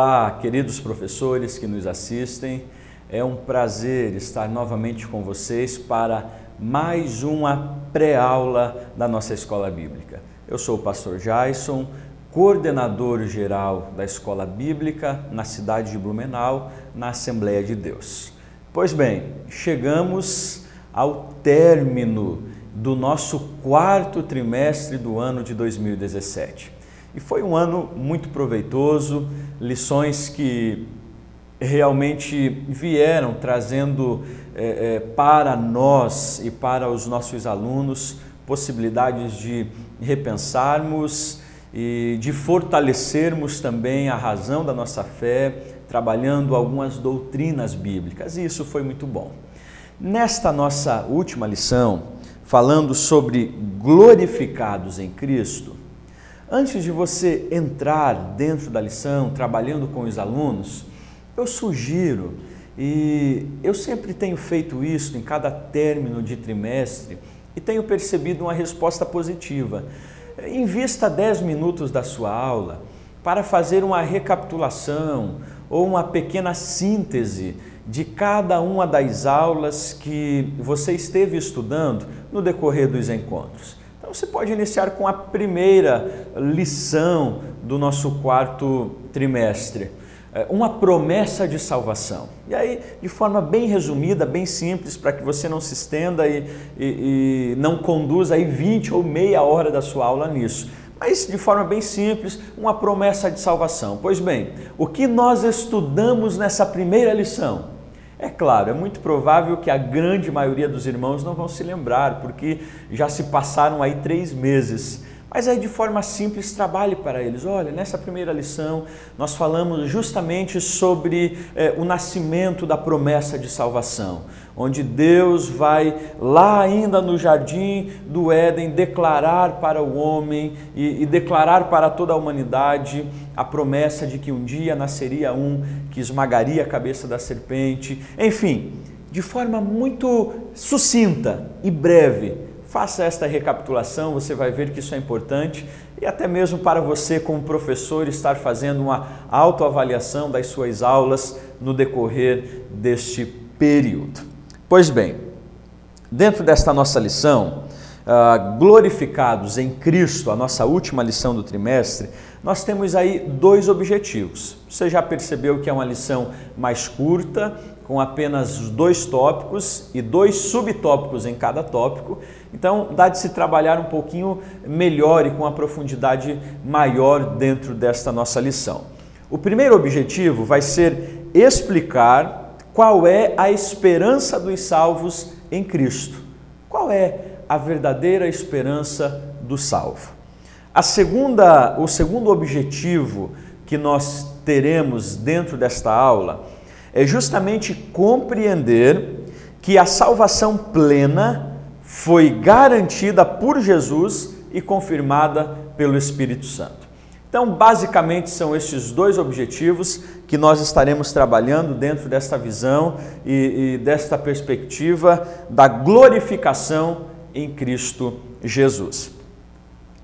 Olá, queridos professores que nos assistem. É um prazer estar novamente com vocês para mais uma pré-aula da nossa escola bíblica. Eu sou o pastor Jason, coordenador geral da escola bíblica na cidade de Blumenau, na Assembleia de Deus. Pois bem, chegamos ao término do nosso quarto trimestre do ano de 2017. E foi um ano muito proveitoso, lições que realmente vieram trazendo é, é, para nós e para os nossos alunos possibilidades de repensarmos e de fortalecermos também a razão da nossa fé, trabalhando algumas doutrinas bíblicas, e isso foi muito bom. Nesta nossa última lição, falando sobre glorificados em Cristo, Antes de você entrar dentro da lição, trabalhando com os alunos, eu sugiro, e eu sempre tenho feito isso em cada término de trimestre e tenho percebido uma resposta positiva. Invista 10 minutos da sua aula para fazer uma recapitulação ou uma pequena síntese de cada uma das aulas que você esteve estudando no decorrer dos encontros. Então você pode iniciar com a primeira lição do nosso quarto trimestre, é, uma promessa de salvação. E aí, de forma bem resumida, bem simples, para que você não se estenda e, e, e não conduza aí 20 ou meia hora da sua aula nisso mas de forma bem simples, uma promessa de salvação. Pois bem, o que nós estudamos nessa primeira lição? É claro, é muito provável que a grande maioria dos irmãos não vão se lembrar, porque já se passaram aí três meses. Mas aí de forma simples trabalhe para eles. Olha, nessa primeira lição nós falamos justamente sobre é, o nascimento da promessa de salvação onde Deus vai lá ainda no jardim do Éden declarar para o homem e, e, declarar para toda a humanidade a promessa de que um dia nasceria um que esmagaria a cabeça da serpente. Enfim, de forma muito sucinta e breve, faça esta recapitulação, você vai ver que isso é importante e até mesmo para você, como professor, estar fazendo uma autoavaliação das suas aulas no decorrer deste período. Pois bem, dentro desta nossa lição, uh, glorificados em Cristo, a nossa última lição do trimestre, nós temos aí dois objetivos. Você já percebeu que é uma lição mais curta, com apenas dois tópicos e dois subtópicos em cada tópico. Então, dá de se trabalhar um pouquinho melhor e com uma profundidade maior dentro desta nossa lição. O primeiro objetivo vai ser explicar qual é a esperança dos salvos em Cristo? Qual é a verdadeira esperança do salvo? A segunda, o segundo objetivo que nós teremos dentro desta aula é justamente compreender que a salvação plena foi garantida por Jesus e confirmada pelo Espírito Santo. Então, basicamente, são estes dois objetivos que nós estaremos trabalhando dentro desta visão e, e, desta perspectiva da glorificação em Cristo Jesus.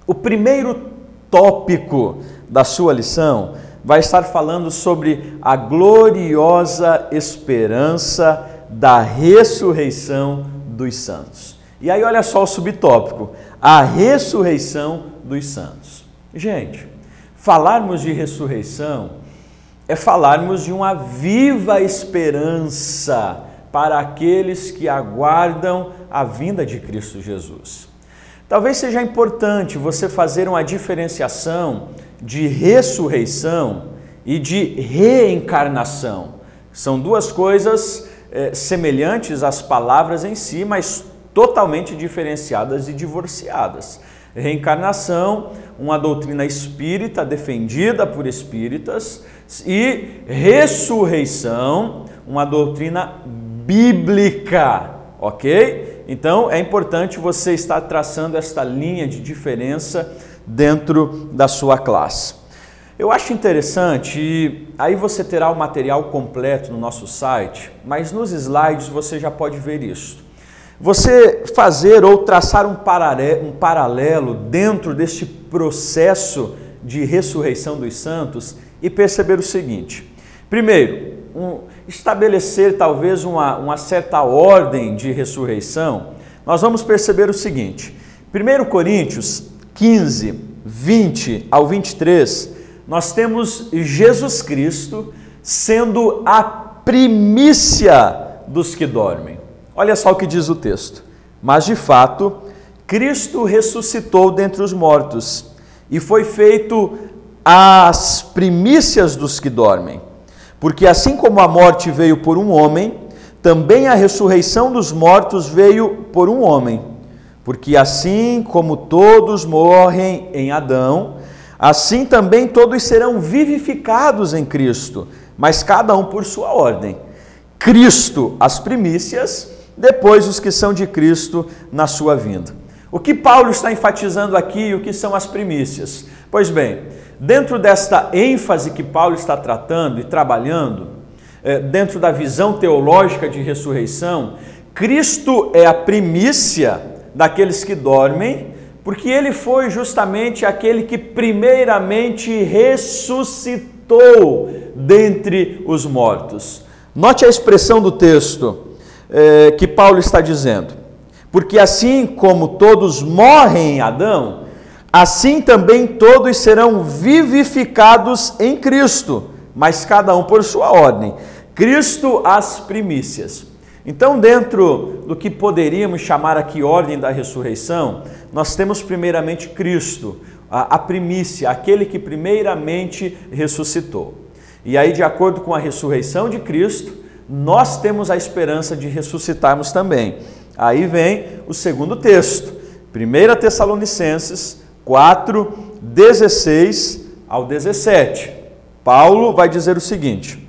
O primeiro tópico da sua lição vai estar falando sobre a gloriosa esperança da ressurreição dos santos. E aí, olha só o subtópico: a ressurreição dos santos. Gente, Falarmos de ressurreição é falarmos de uma viva esperança para aqueles que aguardam a vinda de Cristo Jesus. Talvez seja importante você fazer uma diferenciação de ressurreição e de reencarnação. São duas coisas é, semelhantes às palavras em si, mas totalmente diferenciadas e divorciadas. Reencarnação, uma doutrina espírita defendida por espíritas, e ressurreição, uma doutrina bíblica, ok? Então é importante você estar traçando esta linha de diferença dentro da sua classe. Eu acho interessante, e aí você terá o material completo no nosso site, mas nos slides você já pode ver isso. Você fazer ou traçar um paralelo dentro deste processo de ressurreição dos santos e perceber o seguinte: primeiro, um, estabelecer talvez uma, uma certa ordem de ressurreição, nós vamos perceber o seguinte: 1 Coríntios 15, 20 ao 23, nós temos Jesus Cristo sendo a primícia dos que dormem. Olha só o que diz o texto. Mas de fato, Cristo ressuscitou dentre os mortos e foi feito as primícias dos que dormem. Porque assim como a morte veio por um homem, também a ressurreição dos mortos veio por um homem. Porque assim como todos morrem em Adão, assim também todos serão vivificados em Cristo, mas cada um por sua ordem. Cristo as primícias, depois os que são de Cristo na sua vinda. O que Paulo está enfatizando aqui, o que são as primícias? Pois bem, dentro desta ênfase que Paulo está tratando e trabalhando, é, dentro da visão teológica de ressurreição, Cristo é a primícia daqueles que dormem, porque ele foi justamente aquele que primeiramente ressuscitou dentre os mortos. Note a expressão do texto é, que Paulo está dizendo. Porque assim como todos morrem em Adão, assim também todos serão vivificados em Cristo, mas cada um por sua ordem. Cristo as primícias. Então, dentro do que poderíamos chamar aqui ordem da ressurreição, nós temos primeiramente Cristo, a, a primícia, aquele que primeiramente ressuscitou. E aí, de acordo com a ressurreição de Cristo, nós temos a esperança de ressuscitarmos também. Aí vem o segundo texto, 1 Tessalonicenses 4, 16 ao 17. Paulo vai dizer o seguinte: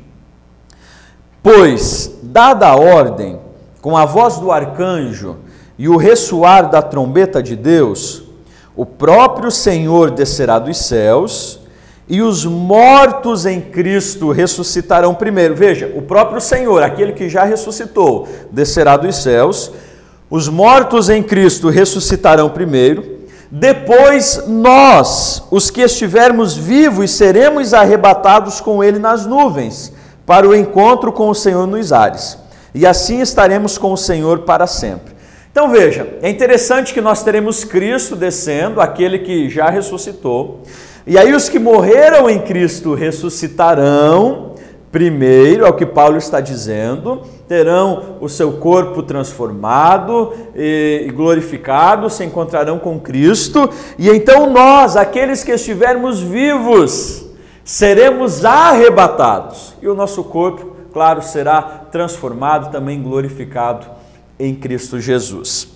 Pois, dada a ordem, com a voz do arcanjo e o ressoar da trombeta de Deus, o próprio Senhor descerá dos céus e os mortos em Cristo ressuscitarão primeiro. Veja, o próprio Senhor, aquele que já ressuscitou, descerá dos céus os mortos em Cristo ressuscitarão primeiro, depois nós, os que estivermos vivos, seremos arrebatados com Ele nas nuvens, para o encontro com o Senhor nos ares. E assim estaremos com o Senhor para sempre. Então veja, é interessante que nós teremos Cristo descendo, aquele que já ressuscitou, e aí os que morreram em Cristo ressuscitarão primeiro, é o que Paulo está dizendo, terão o seu corpo transformado e glorificado, se encontrarão com Cristo, e então nós, aqueles que estivermos vivos, seremos arrebatados, e o nosso corpo, claro, será transformado, também glorificado em Cristo Jesus.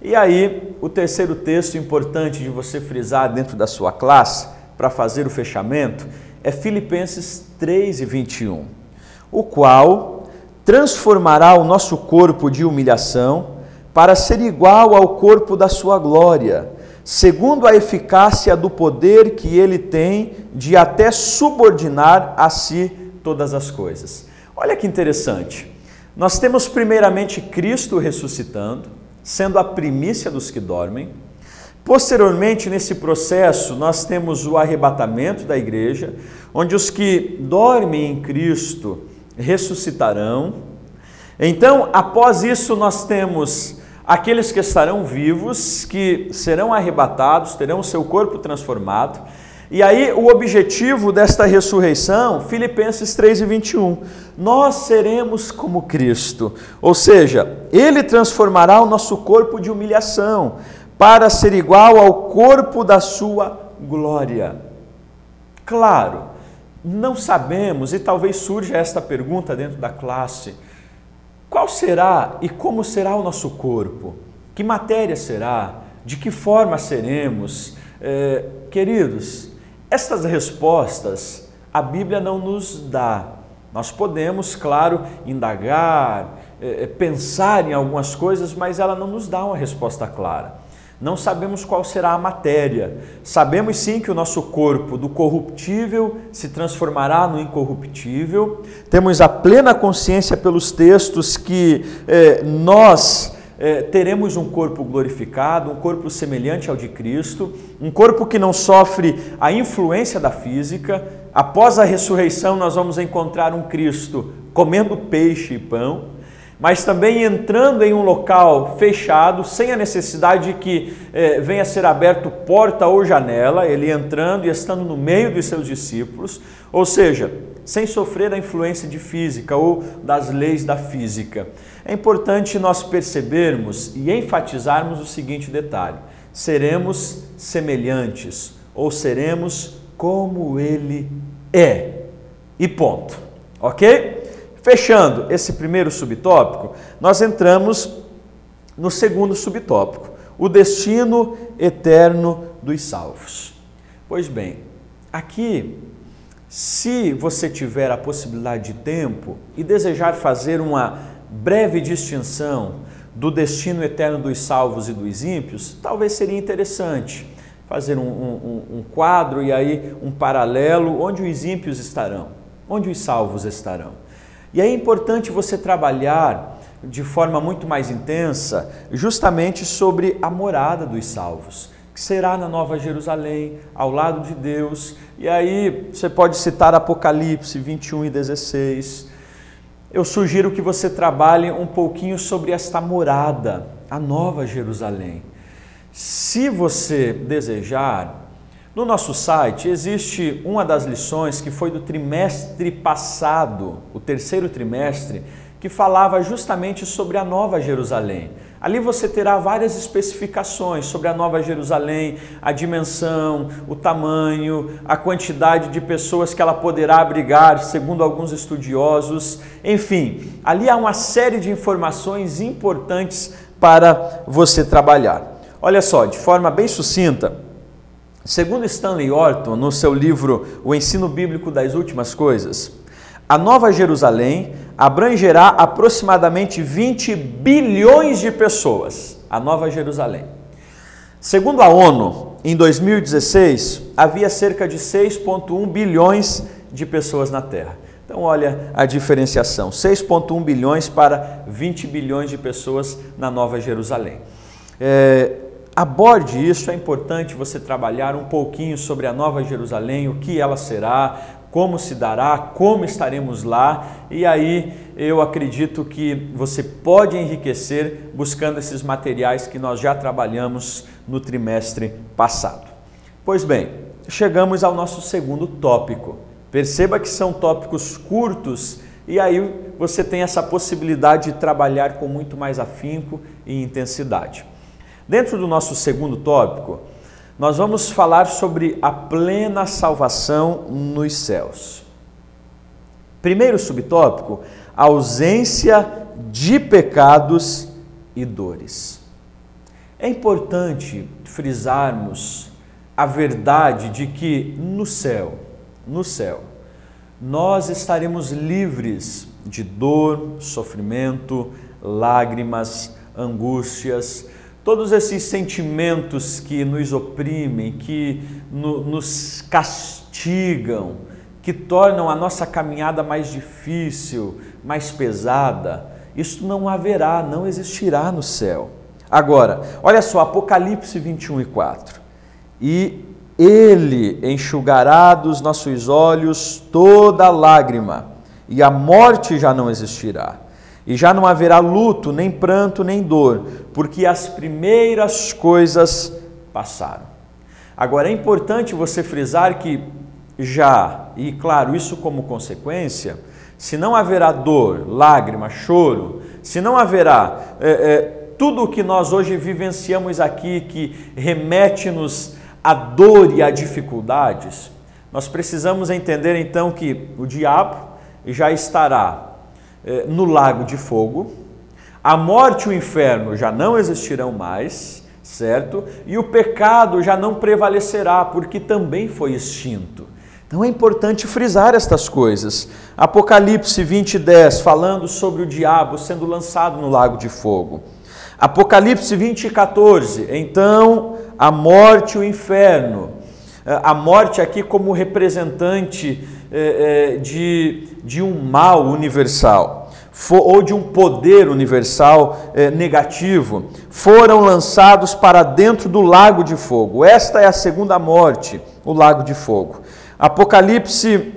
E aí, o terceiro texto importante de você frisar dentro da sua classe, para fazer o fechamento, é Filipenses 3 e 21, o qual transformará o nosso corpo de humilhação para ser igual ao corpo da sua glória, segundo a eficácia do poder que ele tem de até subordinar a si todas as coisas. Olha que interessante. Nós temos primeiramente Cristo ressuscitando, sendo a primícia dos que dormem. Posteriormente, nesse processo, nós temos o arrebatamento da igreja, onde os que dormem em Cristo ressuscitarão. Então, após isso, nós temos aqueles que estarão vivos, que serão arrebatados, terão seu corpo transformado. E aí, o objetivo desta ressurreição, Filipenses 3 e 21, nós seremos como Cristo, ou seja, Ele transformará o nosso corpo de humilhação para ser igual ao corpo da sua glória. Claro, não sabemos, e talvez surja esta pergunta dentro da classe: qual será e como será o nosso corpo? Que matéria será? De que forma seremos? É, queridos, estas respostas a Bíblia não nos dá. Nós podemos, claro, indagar, é, pensar em algumas coisas, mas ela não nos dá uma resposta clara. Não sabemos qual será a matéria. Sabemos sim que o nosso corpo do corruptível se transformará no incorruptível. Temos a plena consciência pelos textos que eh, nós eh, teremos um corpo glorificado, um corpo semelhante ao de Cristo, um corpo que não sofre a influência da física. após a ressurreição, nós vamos encontrar um Cristo comendo peixe e pão, mas também entrando em um local fechado, sem a necessidade de que eh, venha a ser aberto porta ou janela, ele entrando e estando no meio dos seus discípulos, ou seja, sem sofrer a influência de física ou das leis da física. É importante nós percebermos e enfatizarmos o seguinte detalhe: seremos semelhantes ou seremos como ele é. E ponto. Ok? Fechando esse primeiro subtópico, nós entramos no segundo subtópico, o destino eterno dos salvos. Pois bem, aqui, se você tiver a possibilidade de tempo e desejar fazer uma breve distinção do destino eterno dos salvos e dos ímpios, talvez seria interessante fazer um, um, um, quadro e aí um paralelo onde os ímpios estarão, onde os salvos estarão. E é importante você trabalhar de forma muito mais intensa justamente sobre a morada dos salvos, que será na Nova Jerusalém, ao lado de Deus. E aí você pode citar Apocalipse 21 e 16. Eu sugiro que você trabalhe um pouquinho sobre esta morada, a Nova Jerusalém. Se você desejar, no nosso site existe uma das lições que foi do trimestre passado, o terceiro trimestre, que falava justamente sobre a Nova Jerusalém. Ali você terá várias especificações sobre a Nova Jerusalém, a dimensão, o tamanho, a quantidade de pessoas que ela poderá abrigar, segundo alguns estudiosos. Enfim, ali há uma série de informações importantes para você trabalhar. Olha só, de forma bem sucinta, segundo Stanley Orton, no seu livro O Ensino Bíblico das Últimas Coisas, a Nova Jerusalém abrangerá aproximadamente 20 bilhões de pessoas. A Nova Jerusalém. Segundo a ONU, em 2016, havia cerca de 6,1 bilhões de pessoas na Terra. Então, olha a diferenciação: 6,1 bilhões para 20 bilhões de pessoas na Nova Jerusalém. É, Aborde isso, é importante você trabalhar um pouquinho sobre a Nova Jerusalém, o que ela será, como se dará, como estaremos lá, e aí eu acredito que você pode enriquecer buscando esses materiais que nós já trabalhamos no trimestre passado. Pois bem, chegamos ao nosso segundo tópico. Perceba que são tópicos curtos e aí você tem essa possibilidade de trabalhar com muito mais afinco e intensidade. Dentro do nosso segundo tópico, nós vamos falar sobre a plena salvação nos céus. Primeiro subtópico, ausência de pecados e dores. É importante frisarmos a verdade de que no céu, no céu, nós estaremos livres de dor, sofrimento, lágrimas, angústias, Todos esses sentimentos que nos oprimem, que no, nos castigam, que tornam a nossa caminhada mais difícil, mais pesada, isso não haverá, não existirá no céu. Agora, olha só, Apocalipse 21 e 4. E ele enxugará dos nossos olhos toda lágrima, e a morte já não existirá e já não haverá luto, nem pranto, nem dor, porque as primeiras coisas passaram. Agora é importante você frisar que já, e claro, isso como consequência, se não haverá dor, lágrima, choro, se não haverá é, é, tudo o que nós hoje vivenciamos aqui que remete-nos à dor e a dificuldades, nós precisamos entender então que o diabo já estará no lago de fogo, a morte e o inferno já não existirão mais, certo? E o pecado já não prevalecerá, porque também foi extinto. Então é importante frisar estas coisas. Apocalipse 20, 10, falando sobre o diabo sendo lançado no lago de fogo. Apocalipse 20, 14, então a morte e o inferno. Eh, a morte aqui como representante é, é, de, de um mal universal ou de um poder universal negativo, foram lançados para dentro do lago de fogo. Esta é a segunda morte, o lago de fogo. Apocalipse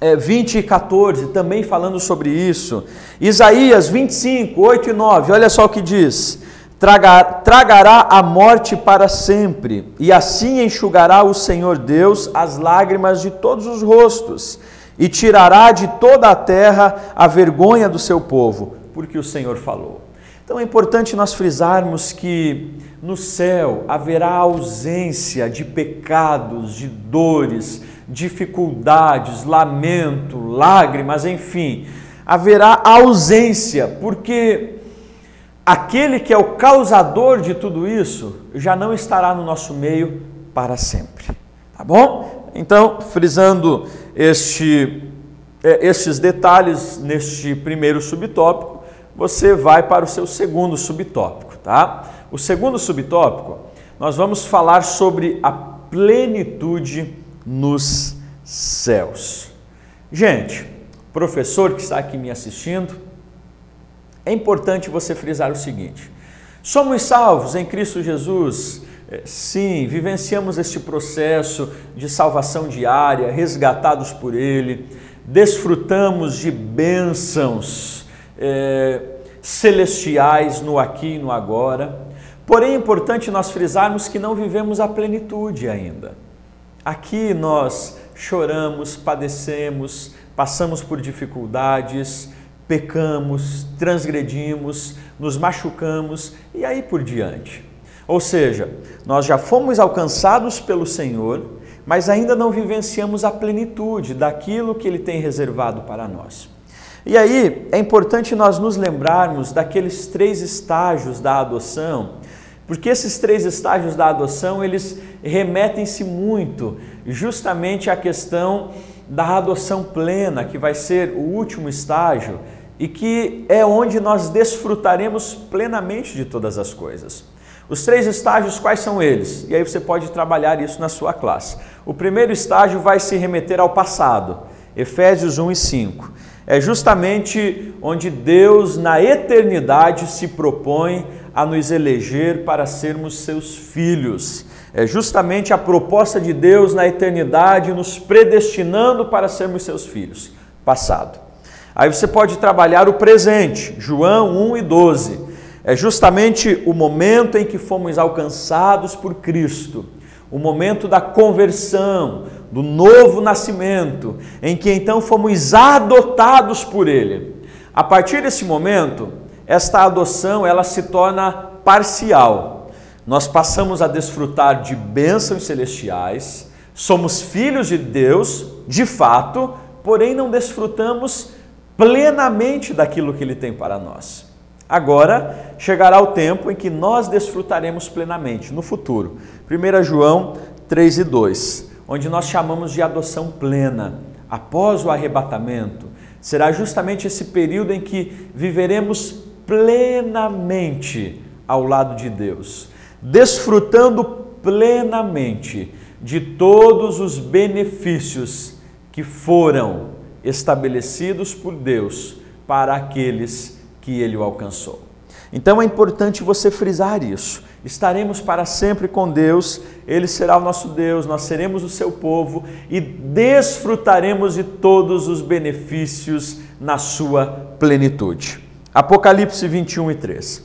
é, 20 e 14, também falando sobre isso. Isaías 25, 8 e 9, olha só o que diz: Tragar, tragará a morte para sempre, e assim enxugará o Senhor Deus as lágrimas de todos os rostos, e tirará de toda a terra a vergonha do seu povo, porque o Senhor falou. Então é importante nós frisarmos que no céu haverá ausência de pecados, de dores, dificuldades, lamento, lágrimas, enfim, haverá ausência, porque aquele que é o causador de tudo isso já não estará no nosso meio para sempre. Tá bom? Então, frisando este, é, estes detalhes neste primeiro subtópico, você vai para o seu segundo subtópico, tá? O segundo subtópico, nós vamos falar sobre a plenitude nos céus. Gente, professor que está aqui me assistindo, é importante você frisar o seguinte: somos salvos em Cristo Jesus. É, sim, vivenciamos este processo de salvação diária, resgatados por Ele, desfrutamos de bênçãos é, celestiais no aqui e no agora. Porém, é importante nós frisarmos que não vivemos a plenitude ainda. Aqui nós choramos, padecemos, passamos por dificuldades, pecamos, transgredimos, nos machucamos e aí por diante. Ou seja, nós já fomos alcançados pelo Senhor, mas ainda não vivenciamos a plenitude daquilo que Ele tem reservado para nós. E aí é importante nós nos lembrarmos daqueles três estágios da adoção, porque esses três estágios da adoção eles remetem-se muito justamente à questão da adoção plena, que vai ser o último estágio e que é onde nós desfrutaremos plenamente de todas as coisas. Os três estágios, quais são eles? E aí você pode trabalhar isso na sua classe. O primeiro estágio vai se remeter ao passado, Efésios 1 e 5. É justamente onde Deus, na eternidade, se propõe a nos eleger para sermos seus filhos. É justamente a proposta de Deus na eternidade, nos predestinando para sermos seus filhos. Passado. Aí você pode trabalhar o presente, João 1 e 12. É justamente o momento em que fomos alcançados por Cristo, o momento da conversão, do novo nascimento, em que então fomos adotados por Ele. A partir desse momento, esta adoção ela se torna parcial. Nós passamos a desfrutar de bênçãos celestiais, somos filhos de Deus, de fato, porém não desfrutamos plenamente daquilo que Ele tem para nós. Agora chegará o tempo em que nós desfrutaremos plenamente, no futuro. 1 João 3 e 2, onde nós chamamos de adoção plena. Após o arrebatamento, será justamente esse período em que viveremos plenamente ao lado de Deus, desfrutando plenamente de todos os benefícios que foram estabelecidos por Deus para aqueles que ele o alcançou. Então é importante você frisar isso. Estaremos para sempre com Deus, Ele será o nosso Deus, nós seremos o seu povo e desfrutaremos de todos os benefícios na sua plenitude. Apocalipse 21 e 3.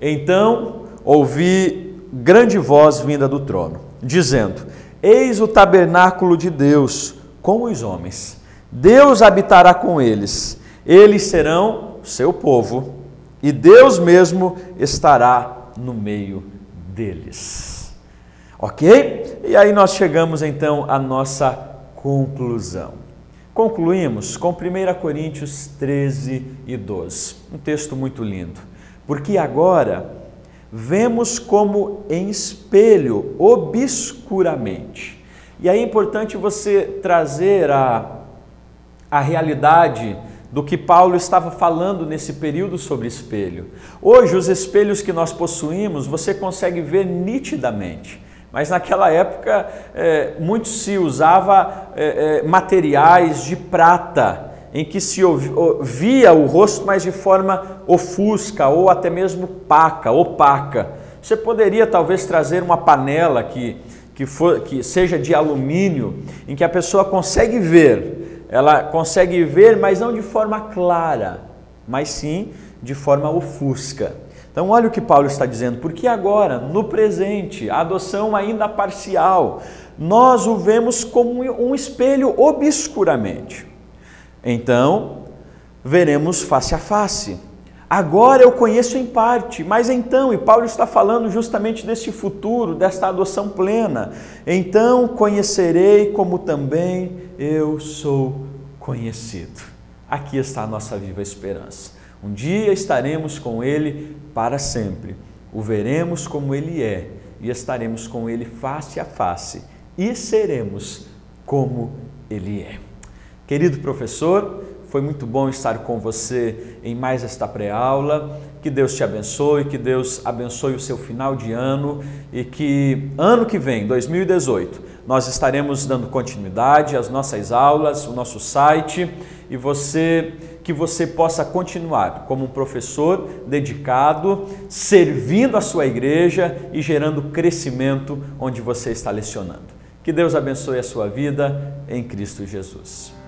Então ouvi grande voz vinda do trono, dizendo: Eis o tabernáculo de Deus com os homens Deus habitará com eles, eles serão seu povo, e Deus mesmo estará no meio deles. Ok? E aí nós chegamos então à nossa conclusão. Concluímos com 1 Coríntios 13 e 12, um texto muito lindo. Porque agora vemos como em espelho, obscuramente. E aí é importante você trazer a a realidade do que Paulo estava falando nesse período sobre espelho. Hoje, os espelhos que nós possuímos, você consegue ver nitidamente. Mas naquela época, é, muito se usava é, é, materiais de prata, em que se via o rosto, mas de forma ofusca ou até mesmo paca, opaca. Você poderia talvez trazer uma panela que que, for, que seja de alumínio, em que a pessoa consegue ver, ela consegue ver, mas não de forma clara, mas sim de forma ofusca. Então, olha o que Paulo está dizendo, porque agora, no presente, a adoção ainda parcial, nós o vemos como um espelho obscuramente. Então, veremos face a face. Agora eu conheço em parte, mas então, e Paulo está falando justamente deste futuro, desta adoção plena. Então conhecerei como também eu sou conhecido. Aqui está a nossa viva esperança. Um dia estaremos com Ele para sempre. O veremos como Ele é e estaremos com Ele face a face e seremos como Ele é. Querido professor, foi muito bom estar com você em mais esta pré-aula. Que Deus te abençoe, que Deus abençoe o seu final de ano e que ano que vem, 2018, nós estaremos dando continuidade às nossas aulas, o nosso site e você que você possa continuar como um professor dedicado, servindo a sua igreja e gerando crescimento onde você está lecionando. Que Deus abençoe a sua vida em Cristo Jesus.